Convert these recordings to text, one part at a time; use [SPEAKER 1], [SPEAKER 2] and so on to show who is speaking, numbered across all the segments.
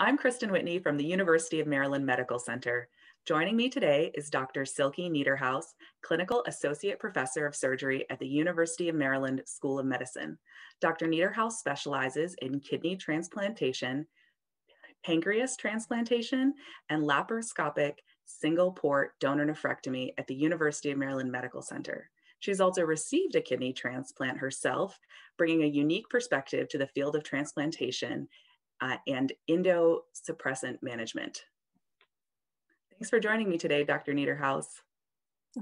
[SPEAKER 1] I'm Kristen Whitney from the University of Maryland Medical Center. Joining me today is Dr. Silke Niederhaus, Clinical Associate Professor of Surgery at the University of Maryland School of Medicine. Dr. Niederhaus specializes in kidney transplantation, pancreas transplantation, and laparoscopic single port donor nephrectomy at the University of Maryland Medical Center. She's also received a kidney transplant herself, bringing a unique perspective to the field of transplantation uh, and immunosuppressant management. Thanks for joining me today, Dr. Niederhaus.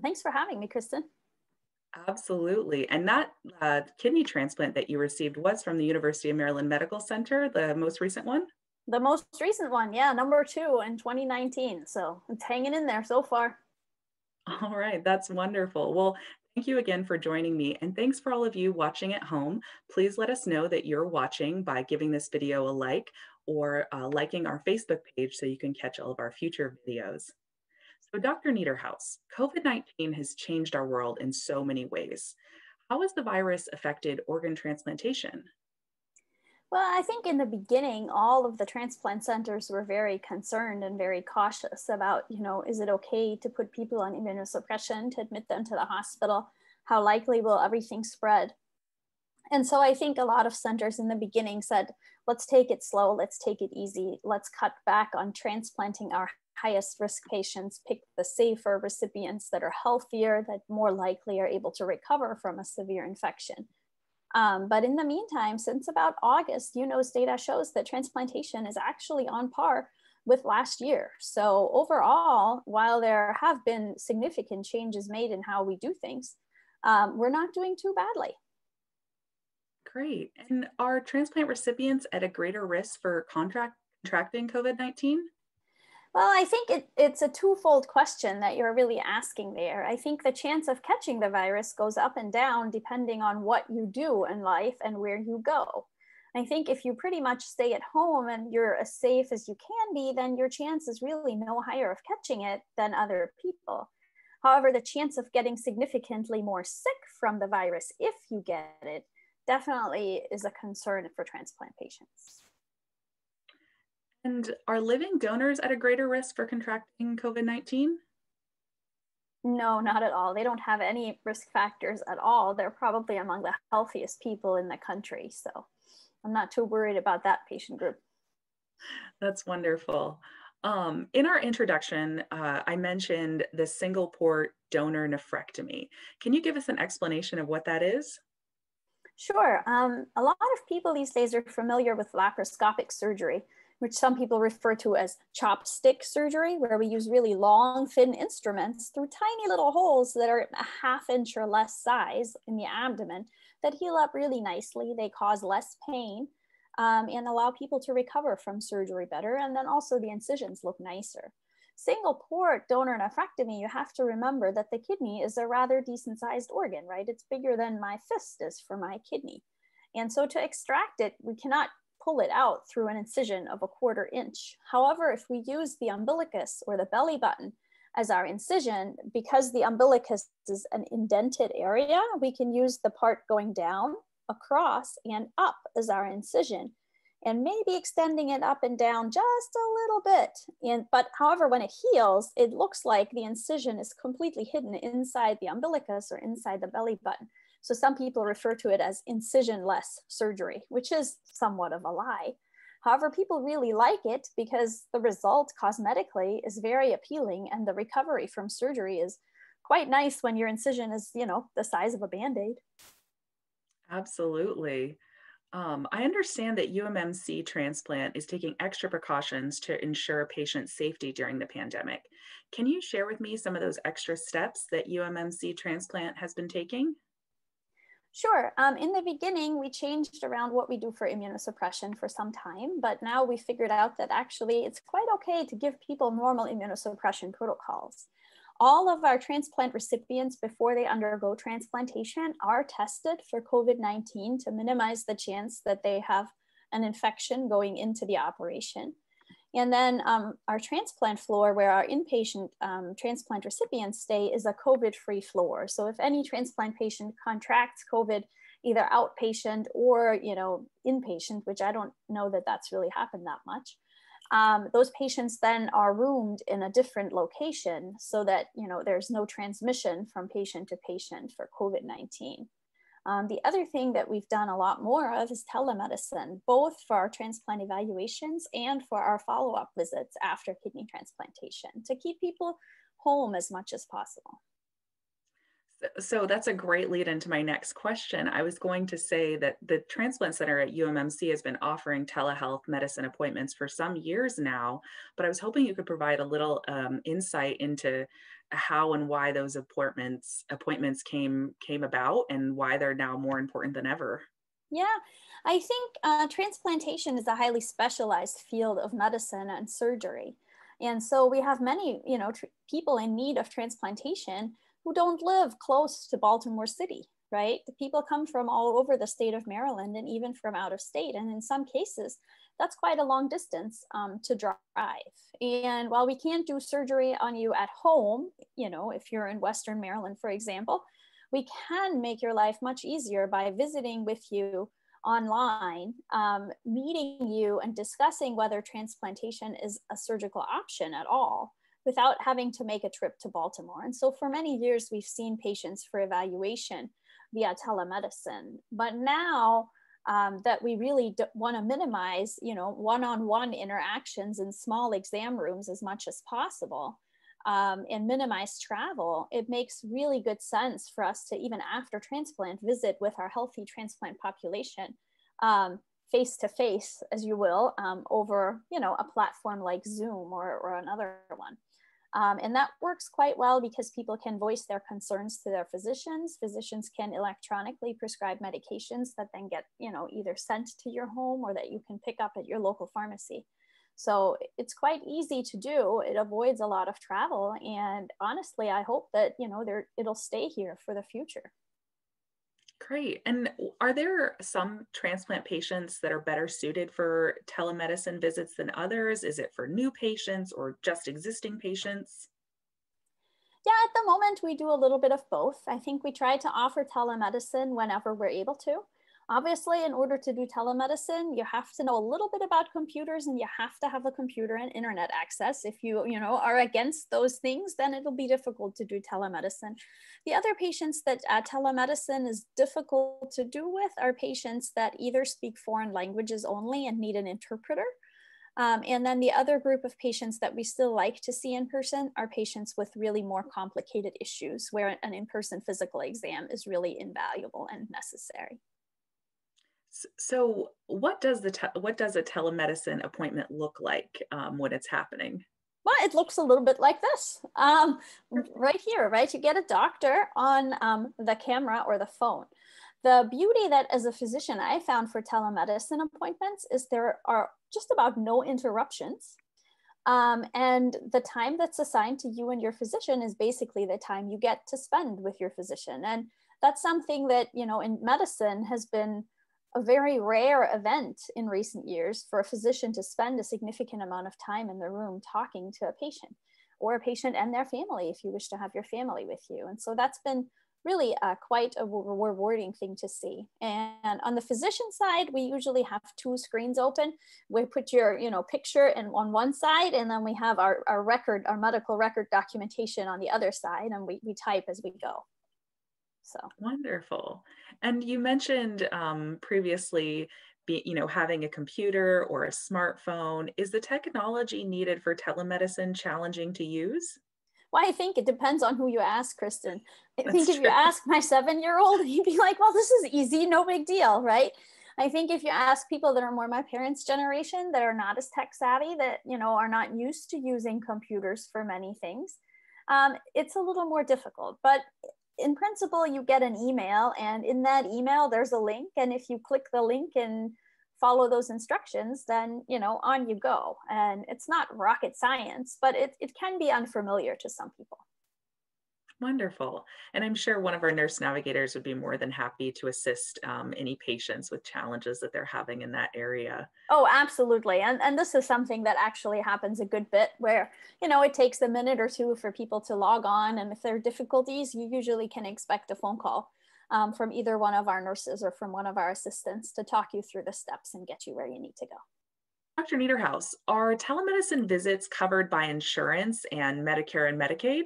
[SPEAKER 2] Thanks for having me, Kristen.
[SPEAKER 1] Absolutely. And that uh, kidney transplant that you received was from the University of Maryland Medical Center, the most recent one?
[SPEAKER 2] The most recent one, yeah, number two in 2019. So it's hanging in there so far.
[SPEAKER 1] All right, that's wonderful. Well, Thank you again for joining me and thanks for all of you watching at home. Please let us know that you're watching by giving this video a like or uh, liking our Facebook page so you can catch all of our future videos. So Dr. Niederhaus, COVID-19 has changed our world in so many ways. How has the virus affected organ transplantation?
[SPEAKER 2] Well, I think in the beginning, all of the transplant centers were very concerned and very cautious about, you know, is it okay to put people on immunosuppression, to admit them to the hospital? How likely will everything spread? And so I think a lot of centers in the beginning said, let's take it slow, let's take it easy, let's cut back on transplanting our highest risk patients, pick the safer recipients that are healthier, that more likely are able to recover from a severe infection. Um, but in the meantime, since about August, UNOS data shows that transplantation is actually on par with last year. So overall, while there have been significant changes made in how we do things, um, we're not doing too badly.
[SPEAKER 1] Great. And are transplant recipients at a greater risk for contract, contracting COVID-19?
[SPEAKER 2] Well, I think it, it's a twofold question that you're really asking there. I think the chance of catching the virus goes up and down depending on what you do in life and where you go. I think if you pretty much stay at home and you're as safe as you can be, then your chance is really no higher of catching it than other people. However, the chance of getting significantly more sick from the virus if you get it definitely is a concern for transplant patients.
[SPEAKER 1] And are living donors at a greater risk for contracting COVID 19?
[SPEAKER 2] No, not at all. They don't have any risk factors at all. They're probably among the healthiest people in the country. So I'm not too worried about that patient group.
[SPEAKER 1] That's wonderful. Um, in our introduction, uh, I mentioned the single port donor nephrectomy. Can you give us an explanation of what that is?
[SPEAKER 2] Sure. Um, a lot of people these days are familiar with laparoscopic surgery which some people refer to as chopstick surgery, where we use really long, thin instruments through tiny little holes that are a half inch or less size in the abdomen that heal up really nicely. They cause less pain um, and allow people to recover from surgery better. And then also the incisions look nicer. Single port donor nephrectomy, you have to remember that the kidney is a rather decent sized organ, right? It's bigger than my fist is for my kidney. And so to extract it, we cannot pull it out through an incision of a quarter inch. However, if we use the umbilicus or the belly button as our incision, because the umbilicus is an indented area, we can use the part going down, across, and up as our incision and maybe extending it up and down just a little bit. And, but however, when it heals, it looks like the incision is completely hidden inside the umbilicus or inside the belly button. So some people refer to it as incision-less surgery, which is somewhat of a lie. However, people really like it because the result cosmetically is very appealing and the recovery from surgery is quite nice when your incision is, you know, the size of a band-aid.
[SPEAKER 1] Absolutely. Um, I understand that UMMC transplant is taking extra precautions to ensure patient safety during the pandemic. Can you share with me some of those extra steps that UMMC transplant has been taking?
[SPEAKER 2] Sure. Um, in the beginning, we changed around what we do for immunosuppression for some time, but now we figured out that actually it's quite okay to give people normal immunosuppression protocols. All of our transplant recipients before they undergo transplantation are tested for COVID-19 to minimize the chance that they have an infection going into the operation. And then um, our transplant floor, where our inpatient um, transplant recipients stay, is a COVID-free floor. So if any transplant patient contracts COVID, either outpatient or you know inpatient, which I don't know that that's really happened that much, um, those patients then are roomed in a different location so that you know there's no transmission from patient to patient for COVID-19. Um, the other thing that we've done a lot more of is telemedicine, both for our transplant evaluations and for our follow-up visits after kidney transplantation to keep people home as much as possible.
[SPEAKER 1] So that's a great lead into my next question. I was going to say that the Transplant Center at UMMC has been offering telehealth medicine appointments for some years now, but I was hoping you could provide a little um, insight into how and why those appointments appointments came came about and why they're now more important than ever.
[SPEAKER 2] Yeah, I think uh, transplantation is a highly specialized field of medicine and surgery. And so we have many, you know, people in need of transplantation who don't live close to Baltimore City, right? The people come from all over the state of Maryland and even from out of state. And in some cases, that's quite a long distance um, to drive. And while we can't do surgery on you at home, you know, if you're in Western Maryland, for example, we can make your life much easier by visiting with you online, um, meeting you and discussing whether transplantation is a surgical option at all without having to make a trip to Baltimore. And so for many years, we've seen patients for evaluation via telemedicine. But now um, that we really want to minimize, you know, one-on-one interactions in small exam rooms as much as possible um, and minimize travel, it makes really good sense for us to even after transplant visit with our healthy transplant population face to face, as you will, um, over you know a platform like Zoom or, or another one. Um, and that works quite well because people can voice their concerns to their physicians. Physicians can electronically prescribe medications that then get, you know, either sent to your home or that you can pick up at your local pharmacy. So it's quite easy to do. It avoids a lot of travel. And honestly, I hope that, you know, there it'll stay here for the future.
[SPEAKER 1] Great. And are there some transplant patients that are better suited for telemedicine visits than others? Is it for new patients or just existing patients?
[SPEAKER 2] Yeah, at the moment, we do a little bit of both. I think we try to offer telemedicine whenever we're able to. Obviously, in order to do telemedicine, you have to know a little bit about computers and you have to have a computer and internet access. If you, you know, are against those things, then it'll be difficult to do telemedicine. The other patients that uh, telemedicine is difficult to do with are patients that either speak foreign languages only and need an interpreter. Um, and then the other group of patients that we still like to see in person are patients with really more complicated issues where an in-person physical exam is really invaluable and necessary.
[SPEAKER 1] So, what does the what does a telemedicine appointment look like um, when it's happening?
[SPEAKER 2] Well, it looks a little bit like this, um, right here, right? You get a doctor on um, the camera or the phone. The beauty that as a physician I found for telemedicine appointments is there are just about no interruptions. Um, and the time that's assigned to you and your physician is basically the time you get to spend with your physician. And that's something that, you know, in medicine has been a very rare event in recent years for a physician to spend a significant amount of time in the room talking to a patient or a patient and their family if you wish to have your family with you. And so that's been really uh, quite a rewarding thing to see. And on the physician side, we usually have two screens open. We put your you know picture in on one side, and then we have our, our record, our medical record documentation on the other side, and we, we type as we go. So
[SPEAKER 1] wonderful. And you mentioned um, previously, be, you know, having a computer or a smartphone. Is the technology needed for telemedicine challenging to use?
[SPEAKER 2] Well, I think it depends on who you ask, Kristen. I That's think if true. you ask my seven-year-old, he'd be like, "Well, this is easy, no big deal, right?" I think if you ask people that are more my parents' generation that are not as tech savvy, that you know are not used to using computers for many things, um, it's a little more difficult. But in principle, you get an email, and in that email, there's a link. And if you click the link and follow those instructions, then you know on you go. And it's not rocket science, but it, it can be unfamiliar to some people.
[SPEAKER 1] Wonderful. And I'm sure one of our nurse navigators would be more than happy to assist um, any patients with challenges that they're having in that area.
[SPEAKER 2] Oh, absolutely. And, and this is something that actually happens a good bit where, you know, it takes a minute or two for people to log on. And if there are difficulties, you usually can expect a phone call um, from either one of our nurses or from one of our assistants to talk you through the steps and get you where you need to go.
[SPEAKER 1] Dr. Niederhaus, are telemedicine visits covered by insurance and Medicare and Medicaid?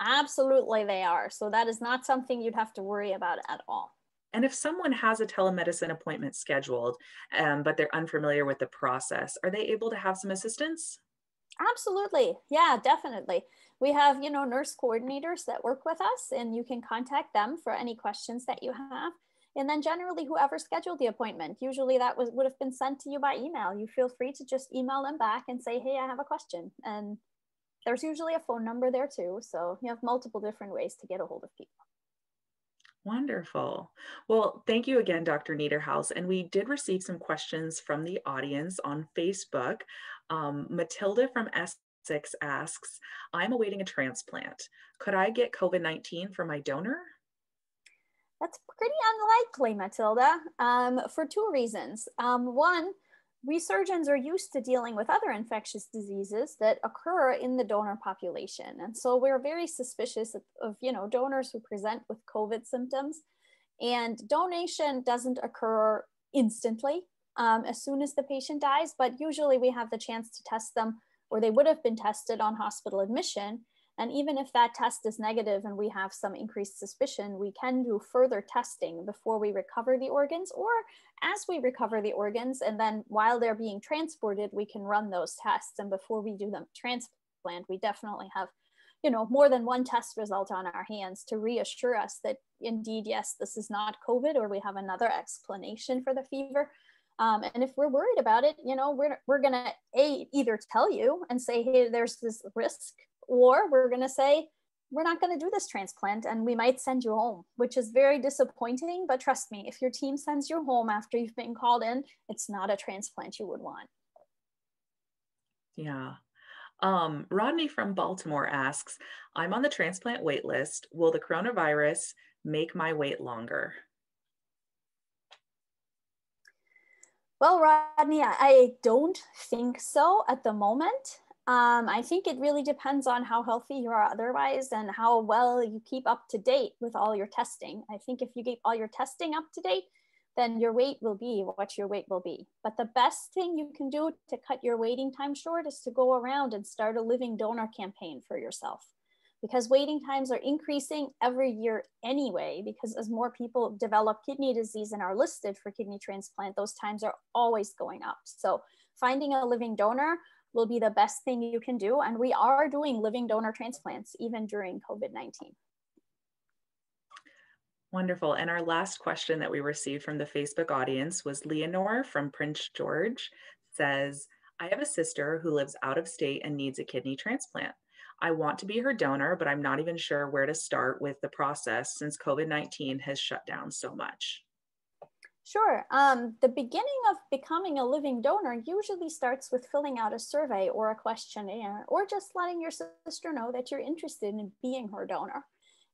[SPEAKER 2] Absolutely, they are. So that is not something you'd have to worry about at all.
[SPEAKER 1] And if someone has a telemedicine appointment scheduled, um, but they're unfamiliar with the process, are they able to have some assistance?
[SPEAKER 2] Absolutely. Yeah, definitely. We have, you know, nurse coordinators that work with us and you can contact them for any questions that you have. And then generally whoever scheduled the appointment, usually that was would have been sent to you by email. You feel free to just email them back and say, "Hey, I have a question." And there's usually a phone number there too, so you have multiple different ways to get a hold of people.
[SPEAKER 1] Wonderful. Well, thank you again, Dr. Niederhaus. And we did receive some questions from the audience on Facebook. Um, Matilda from Essex asks, I'm awaiting a transplant. Could I get COVID 19 from my donor?
[SPEAKER 2] That's pretty unlikely, Matilda, um, for two reasons. Um, one, we surgeons are used to dealing with other infectious diseases that occur in the donor population. And so we're very suspicious of, of, you know, donors who present with COVID symptoms. And donation doesn't occur instantly um, as soon as the patient dies, but usually we have the chance to test them or they would have been tested on hospital admission and even if that test is negative and we have some increased suspicion, we can do further testing before we recover the organs or as we recover the organs. And then while they're being transported, we can run those tests. And before we do them transplant, we definitely have you know more than one test result on our hands to reassure us that indeed yes this is not covid or we have another explanation for the fever um, and if we're worried about it you know we're, we're gonna a either tell you and say hey there's this risk or we're going to say, we're not going to do this transplant and we might send you home, which is very disappointing. But trust me, if your team sends you home after you've been called in, it's not a transplant you would want.
[SPEAKER 1] Yeah. Um, Rodney from Baltimore asks I'm on the transplant wait list. Will the coronavirus make my wait longer?
[SPEAKER 2] Well, Rodney, I don't think so at the moment. Um, I think it really depends on how healthy you are otherwise and how well you keep up to date with all your testing. I think if you keep all your testing up to date, then your wait will be what your wait will be. But the best thing you can do to cut your waiting time short is to go around and start a living donor campaign for yourself. Because waiting times are increasing every year anyway, because as more people develop kidney disease and are listed for kidney transplant, those times are always going up. So finding a living donor will be the best thing you can do. And we are doing living donor transplants even during COVID 19.
[SPEAKER 1] Wonderful. And our last question that we received from the Facebook audience was Leonore from Prince George says, I have a sister who lives out of state and needs a kidney transplant. I want to be her donor, but I'm not even sure where to start with the process since COVID 19 has shut down so much.
[SPEAKER 2] Sure. Um, the beginning of becoming a living donor usually starts with filling out a survey or a questionnaire, or just letting your sister know that you're interested in being her donor.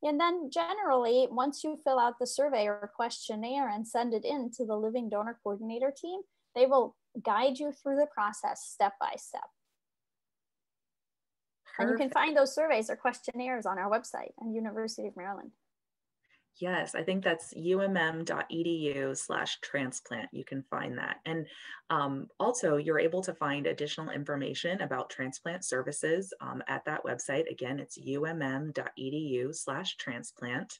[SPEAKER 2] And then generally, once you fill out the survey or questionnaire and send it in to the living donor coordinator team, they will guide you through the process step by step. Perfect. And you can find those surveys or questionnaires on our website at University of Maryland.
[SPEAKER 1] Yes, I think that's umm.edu slash transplant. You can find that. And um, also, you're able to find additional information about transplant services um, at that website. Again, it's umm.edu slash transplant.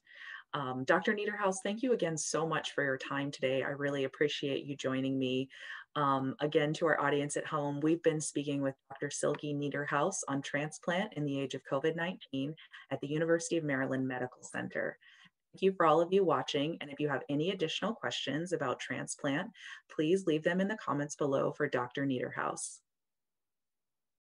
[SPEAKER 1] Um, Dr. Niederhaus, thank you again so much for your time today. I really appreciate you joining me. Um, again, to our audience at home, we've been speaking with Dr. Silke Niederhaus on transplant in the age of COVID 19 at the University of Maryland Medical Center. Thank you for all of you watching. And if you have any additional questions about transplant, please leave them in the comments below for Dr. Niederhaus.